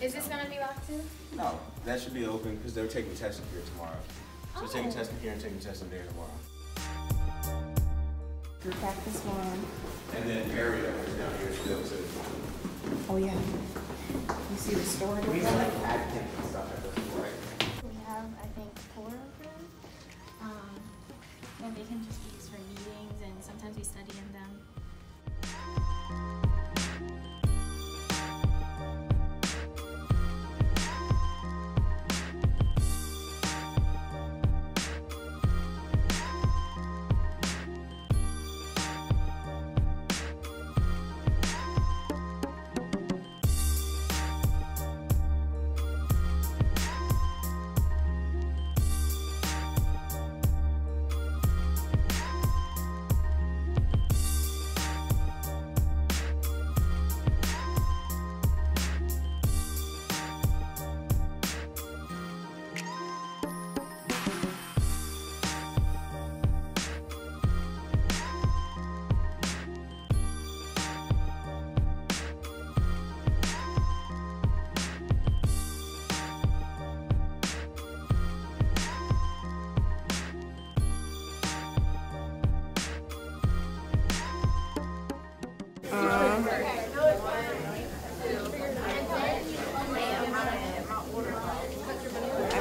Is this gonna be locked too? No, that should be open because they're taking testing here tomorrow. So they're taking testing here and taking testing there tomorrow. Group practice one. And then area is down here still too. Oh, yeah. You see the store? We have like ad and stuff at this point. We have, I think, four of them. Um, and they can just be used for meetings and sometimes we study in them.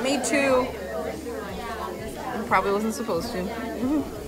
I made two. Probably wasn't supposed to.